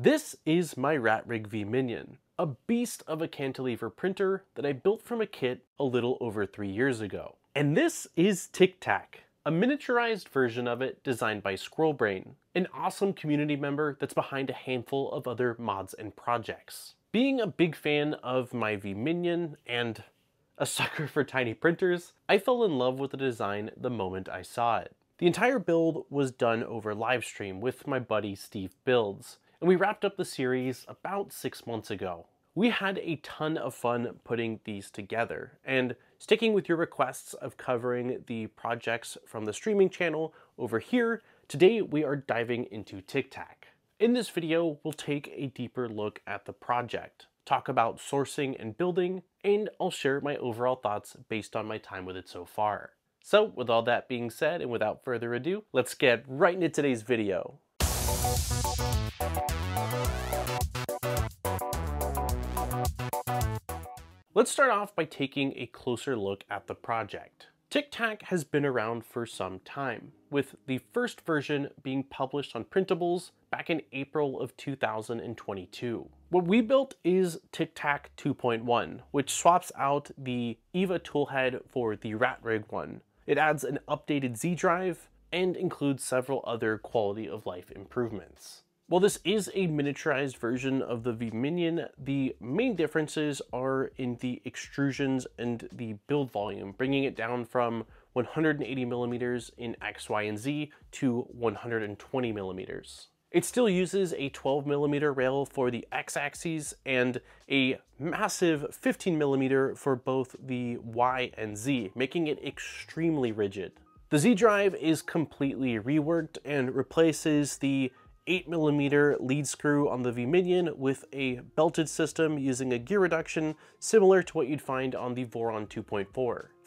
This is my RatRig V Minion, a beast of a cantilever printer that I built from a kit a little over three years ago. And this is Tic Tac, a miniaturized version of it designed by Squirrelbrain, an awesome community member that's behind a handful of other mods and projects. Being a big fan of my V Minion and a sucker for tiny printers, I fell in love with the design the moment I saw it. The entire build was done over livestream with my buddy Steve Builds, and we wrapped up the series about six months ago. We had a ton of fun putting these together, and sticking with your requests of covering the projects from the streaming channel over here, today we are diving into Tic Tac. In this video, we'll take a deeper look at the project, talk about sourcing and building, and I'll share my overall thoughts based on my time with it so far. So with all that being said, and without further ado, let's get right into today's video. Let's start off by taking a closer look at the project. Tic Tac has been around for some time, with the first version being published on printables back in April of 2022. What we built is Tic Tac 2.1, which swaps out the EVA toolhead for the RatRig one. It adds an updated Z drive and includes several other quality of life improvements. While this is a miniaturized version of the V-Minion, the main differences are in the extrusions and the build volume, bringing it down from 180 millimeters in X, Y, and Z to 120 millimeters. It still uses a 12 millimeter rail for the x-axis and a massive 15 millimeter for both the y and z, making it extremely rigid. The Z drive is completely reworked and replaces the 8mm lead screw on the V-Minion with a belted system using a gear reduction similar to what you'd find on the Voron 2.4.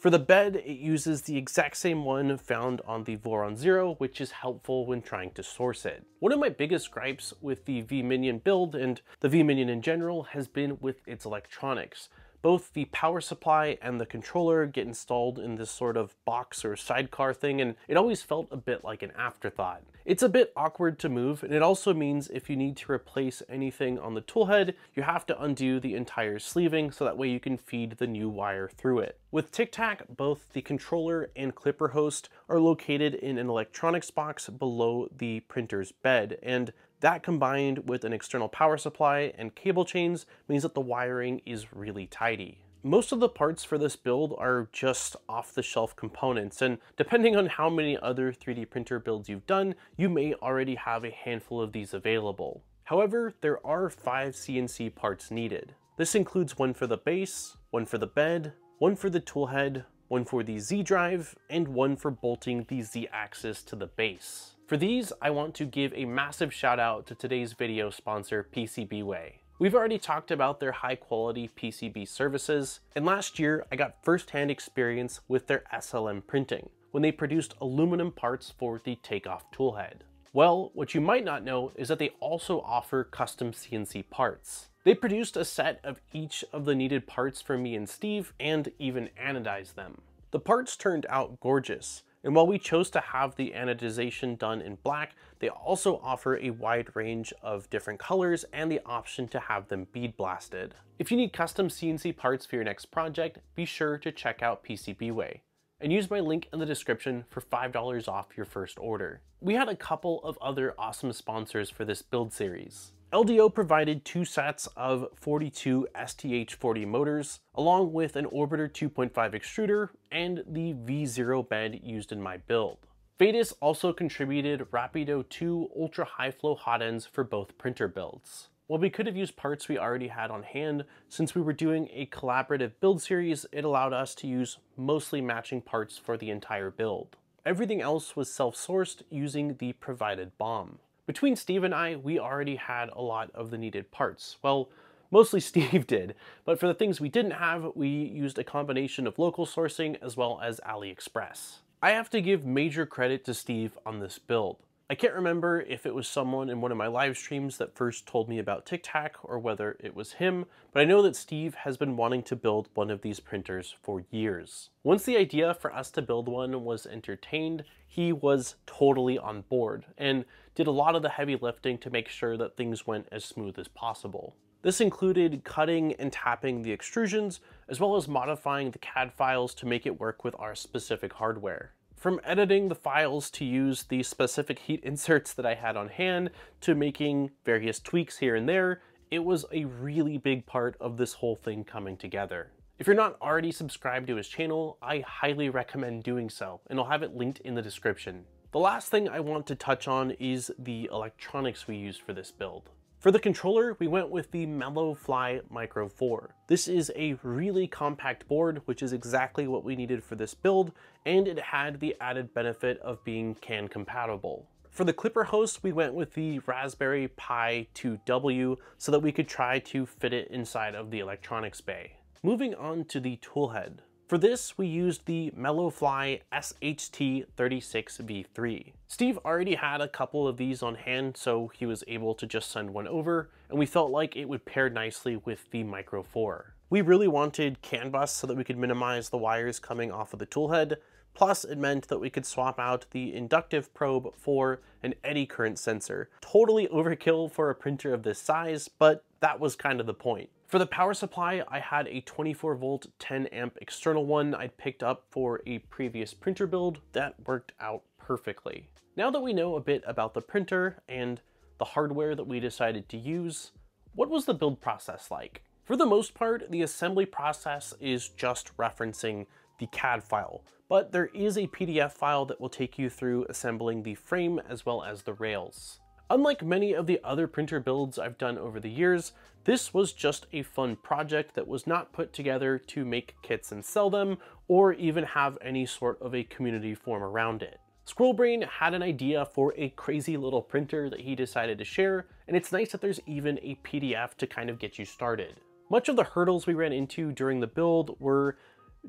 For the bed, it uses the exact same one found on the Voron Zero, which is helpful when trying to source it. One of my biggest gripes with the V-Minion build and the V-Minion in general has been with its electronics both the power supply and the controller get installed in this sort of box or sidecar thing, and it always felt a bit like an afterthought. It's a bit awkward to move, and it also means if you need to replace anything on the toolhead, you have to undo the entire sleeving so that way you can feed the new wire through it. With Tic Tac, both the controller and Klipper host are located in an electronics box below the printer's bed, and that combined with an external power supply and cable chains means that the wiring is really tidy. Most of the parts for this build are just off-the-shelf components, and depending on how many other 3D printer builds you've done, you may already have a handful of these available. However, there are five CNC parts needed. This includes one for the base, one for the bed, one for the toolhead, one for the Z drive, and one for bolting the Z axis to the base. For these, I want to give a massive shout out to today's video sponsor, PCBWay. We've already talked about their high quality PCB services, and last year I got firsthand experience with their SLM printing when they produced aluminum parts for the takeoff toolhead. Well, what you might not know is that they also offer custom CNC parts. They produced a set of each of the needed parts for me and Steve and even anodized them. The parts turned out gorgeous, and while we chose to have the anodization done in black, they also offer a wide range of different colors and the option to have them bead blasted. If you need custom CNC parts for your next project, be sure to check out PCBWay and use my link in the description for $5 off your first order. We had a couple of other awesome sponsors for this build series. LDO provided two sets of 42 STH40 motors, along with an Orbiter 2.5 extruder and the V0 bed used in my build. Phaetus also contributed Rapido 2 ultra high flow hot ends for both printer builds. While we could have used parts we already had on hand, since we were doing a collaborative build series, it allowed us to use mostly matching parts for the entire build. Everything else was self-sourced using the provided BOM. Between Steve and I, we already had a lot of the needed parts. Well, mostly Steve did, but for the things we didn't have, we used a combination of local sourcing as well as AliExpress. I have to give major credit to Steve on this build. I can't remember if it was someone in one of my live streams that first told me about Tic Tac or whether it was him, but I know that Steve has been wanting to build one of these printers for years. Once the idea for us to build one was entertained, he was totally on board and did a lot of the heavy lifting to make sure that things went as smooth as possible. This included cutting and tapping the extrusions, as well as modifying the CAD files to make it work with our specific hardware. From editing the files to use the specific heat inserts that I had on hand to making various tweaks here and there, it was a really big part of this whole thing coming together. If you're not already subscribed to his channel, I highly recommend doing so, and I'll have it linked in the description. The last thing I want to touch on is the electronics we used for this build. For the controller, we went with the Mellowfly Micro 4. This is a really compact board, which is exactly what we needed for this build, and it had the added benefit of being CAN compatible. For the Klipper host, we went with the Raspberry Pi 2W so that we could try to fit it inside of the electronics bay. Moving on to the toolhead. For this, we used the Mellowfly SHT36V3. Steve already had a couple of these on hand, so he was able to just send one over, and we felt like it would pair nicely with the Micro 4. We really wanted CAN bus so that we could minimize the wires coming off of the toolhead, plus it meant that we could swap out the inductive probe for an eddy current sensor. Totally overkill for a printer of this size, but that was kind of the point. For the power supply, I had a 24 volt 10 amp external one I'd picked up for a previous printer build that worked out perfectly. Now that we know a bit about the printer and the hardware that we decided to use, what was the build process like? For the most part, the assembly process is just referencing the CAD file, but there is a PDF file that will take you through assembling the frame as well as the rails. Unlike many of the other printer builds I've done over the years, this was just a fun project that was not put together to make kits and sell them, or even have any sort of a community form around it. Squirrelbrain had an idea for a crazy little printer that he decided to share, and it's nice that there's even a PDF to kind of get you started. Much of the hurdles we ran into during the build were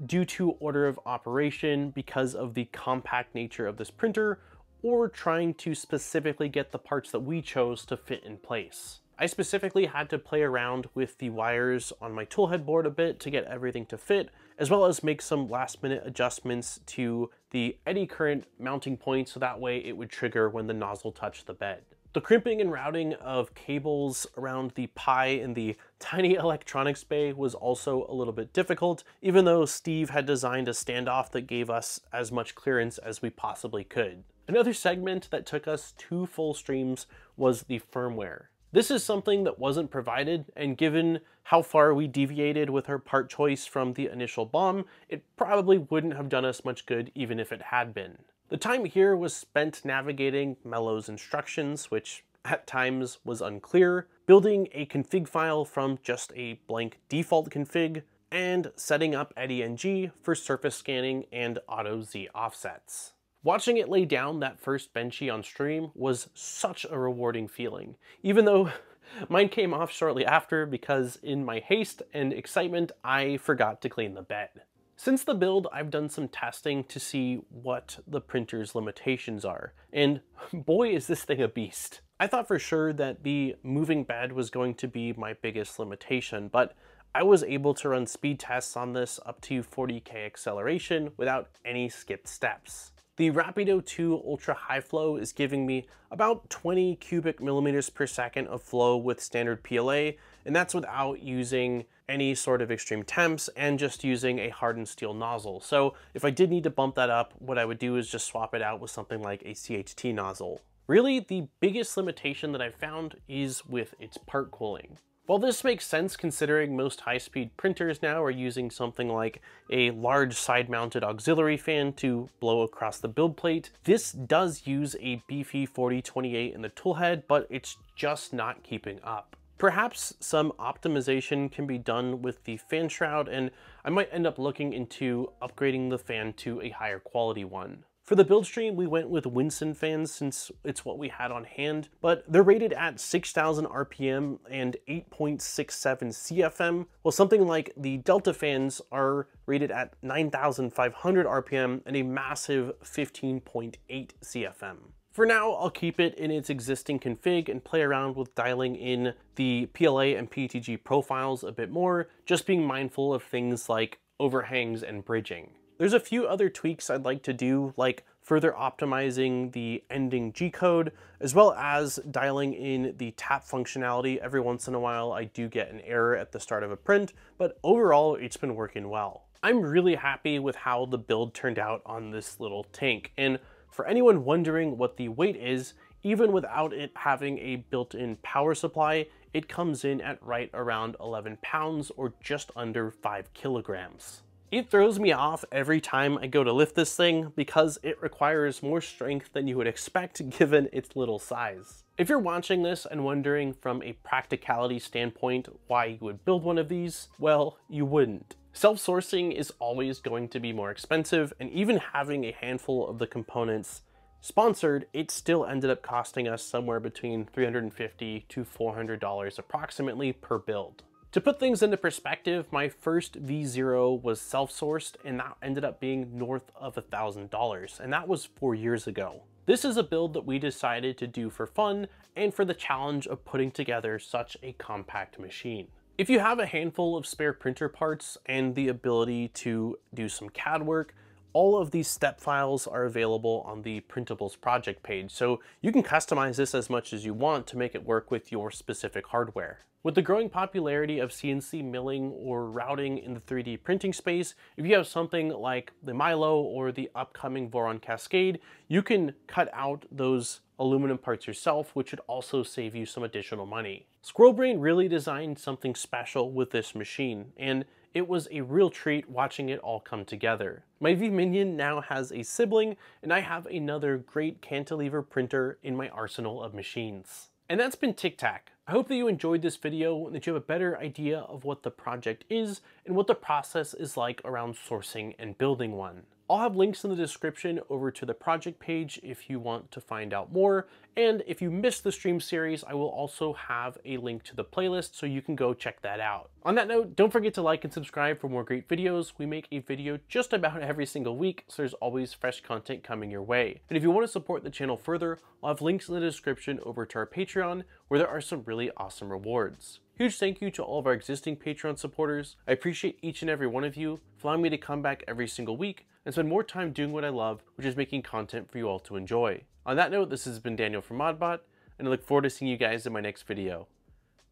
due to order of operation because of the compact nature of this printer, or trying to specifically get the parts that we chose to fit in place. I specifically had to play around with the wires on my toolhead board a bit to get everything to fit, as well as make some last minute adjustments to the eddy current mounting point so that way it would trigger when the nozzle touched the bed. The crimping and routing of cables around the Pi in the tiny electronics bay was also a little bit difficult, even though Steve had designed a standoff that gave us as much clearance as we possibly could. Another segment that took us two full streams was the firmware. This is something that wasn't provided, and given how far we deviated with our part choice from the initial BOM, it probably wouldn't have done us much good even if it had been. The time here was spent navigating Mellow's instructions, which at times was unclear, building a config file from just a blank default config, and setting up Eddy-NG for surface scanning and auto Z offsets. Watching it lay down that first Benchy on stream was such a rewarding feeling, even though mine came off shortly after because in my haste and excitement, I forgot to clean the bed. Since the build, I've done some testing to see what the printer's limitations are, and boy is this thing a beast. I thought for sure that the moving bed was going to be my biggest limitation, but I was able to run speed tests on this up to 40k acceleration without any skipped steps. The Rapido 2 Ultra High Flow is giving me about 20 cubic millimeters per second of flow with standard PLA, and that's without using any sort of extreme temps and just using a hardened steel nozzle. So if I did need to bump that up, what I would do is just swap it out with something like a CHT nozzle. Really, the biggest limitation that I've found is with its part cooling. While this makes sense considering most high-speed printers now are using something like a large side-mounted auxiliary fan to blow across the build plate, this does use a beefy 4028 in the toolhead, but it's just not keeping up. Perhaps some optimization can be done with the fan shroud, and I might end up looking into upgrading the fan to a higher quality one. For the build stream, we went with Winsinn fans since it's what we had on hand, but they're rated at 6,000 RPM and 8.67 CFM, while something like the Delta fans are rated at 9,500 RPM and a massive 15.8 CFM. For now, I'll keep it in its existing config and play around with dialing in the PLA and PETG profiles a bit more, just being mindful of things like overhangs and bridging. There's a few other tweaks I'd like to do, like further optimizing the ending G-code, as well as dialing in the tap functionality. Every once in a while, I do get an error at the start of a print, but overall, it's been working well. I'm really happy with how the build turned out on this little tank, and for anyone wondering what the weight is, even without it having a built-in power supply, it comes in at right around 11 pounds or just under 5 kilograms. It throws me off every time I go to lift this thing because it requires more strength than you would expect given its little size. If you're watching this and wondering from a practicality standpoint why you would build one of these, well, you wouldn't. Self-sourcing is always going to be more expensive, and even having a handful of the components sponsored, it still ended up costing us somewhere between 350 to $400 approximately per build. To put things into perspective, my first V0 was self-sourced and that ended up being north of $1,000, and that was four years ago. This is a build that we decided to do for fun and for the challenge of putting together such a compact machine. If you have a handful of spare printer parts and the ability to do some CAD work, all of these step files are available on the printables project page, so you can customize this as much as you want to make it work with your specific hardware. With the growing popularity of CNC milling or routing in the 3D printing space, if you have something like the Milo or the upcoming Voron Cascade, you can cut out those aluminum parts yourself, which would also save you some additional money. Squirrel really designed something special with this machine, and it was a real treat watching it all come together. My V-Minion now has a sibling, and I have another great cantilever printer in my arsenal of machines. And that's been Tic Tac. I hope that you enjoyed this video and that you have a better idea of what the project is and what the process is like around sourcing and building one. I'll have links in the description over to the project page if you want to find out more. And if you missed the stream series, I will also have a link to the playlist so you can go check that out. On that note, don't forget to like and subscribe for more great videos. We make a video just about every single week, so there's always fresh content coming your way. And if you want to support the channel further, I'll have links in the description over to our Patreon, where there are some really awesome rewards. Huge thank you to all of our existing Patreon supporters. I appreciate each and every one of you for allowing me to come back every single week and spend more time doing what I love, which is making content for you all to enjoy. On that note, this has been Daniel from Modbot, and I look forward to seeing you guys in my next video.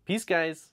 Peace, guys!